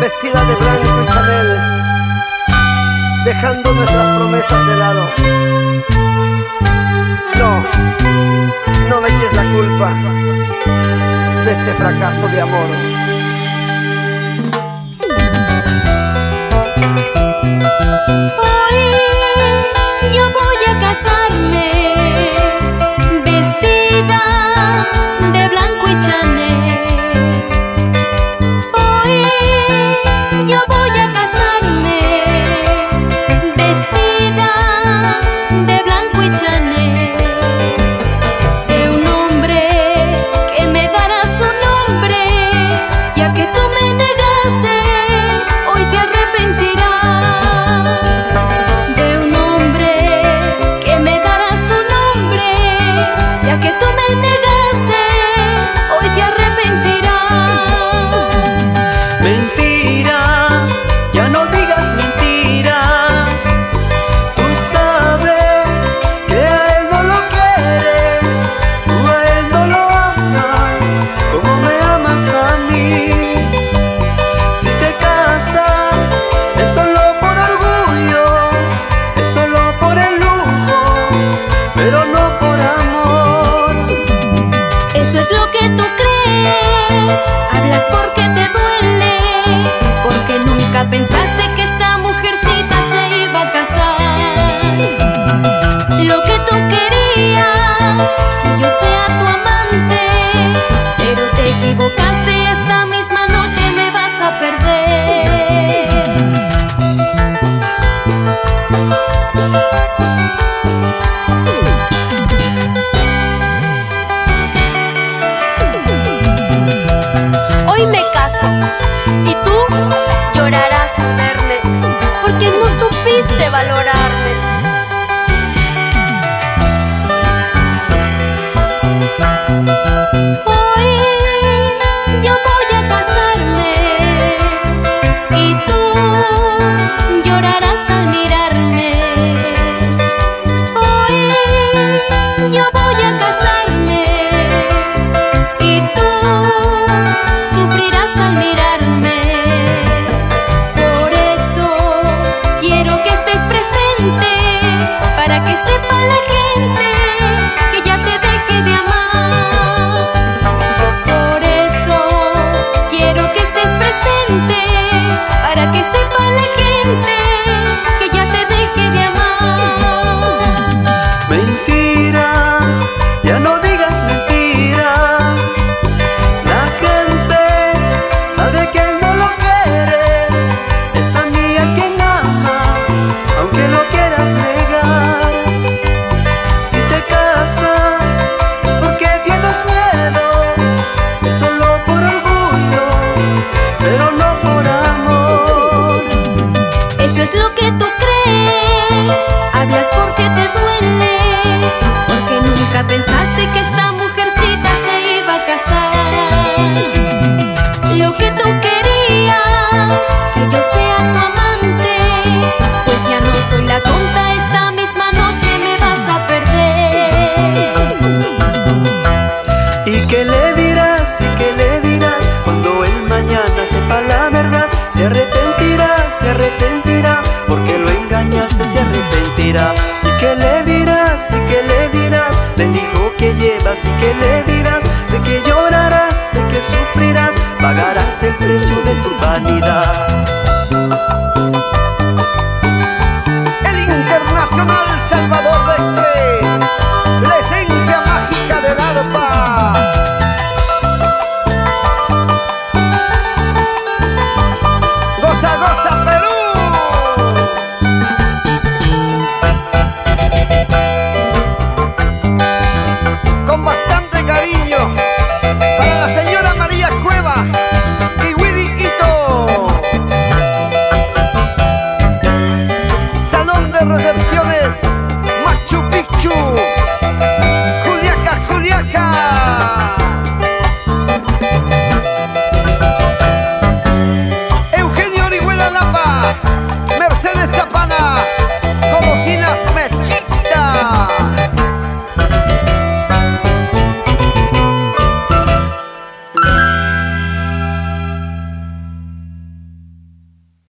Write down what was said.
vestida de blanco y chanel, dejando nuestras promesas de lado. No, no me eches la culpa de este fracaso de amor. hablas porque te duele, porque nunca pensaste.